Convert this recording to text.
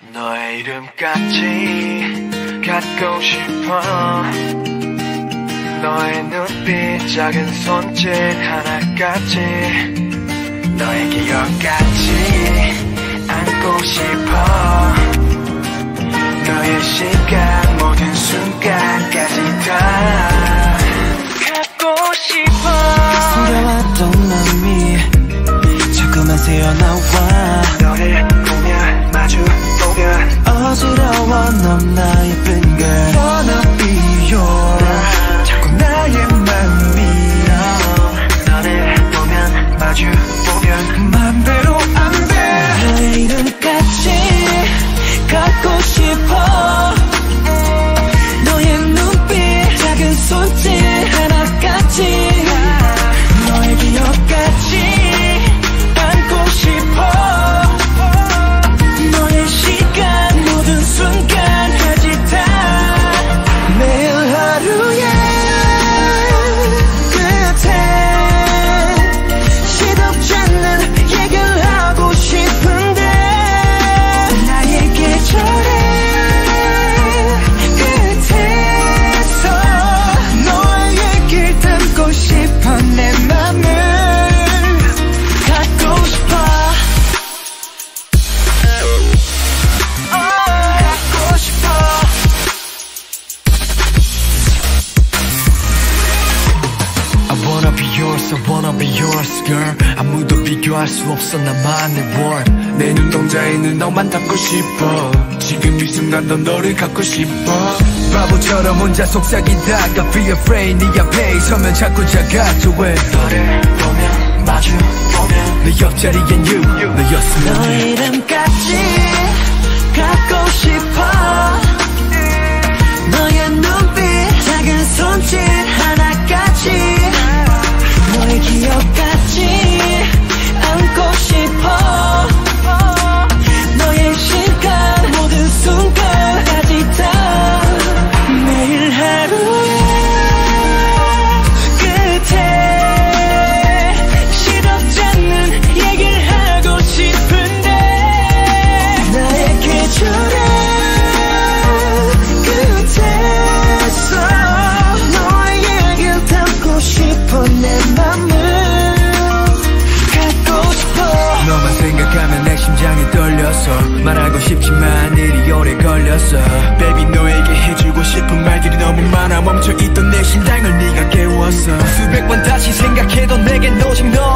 너의 이름까지 갖고 싶어. 너의 눈빛 작은 손짓 하나까지. 너의 기억까지 보 I wanna be yours, girl. 아무도 비교할 수 없어 나만의 world. 내 눈동자에 눈 너만 담고 싶어. 지금 이 순간도 너를 갖고 싶어. 바보처럼 혼자 속삭이다가 be afraid 네 앞에 서면 자꾸 작아져 왜 너를 보면 마주 보면 내 옆자리엔 you 너였으면 해. 너의 이름까지 가면 내 심장이 떨려서 말하고 싶지만 일이 오래 걸렸어 Baby 너에게 해주고 싶은 말들이 너무 많아 멈춰있던 내 심장을 네가 깨웠어 수백 번 다시 생각해도 내겐 오직 너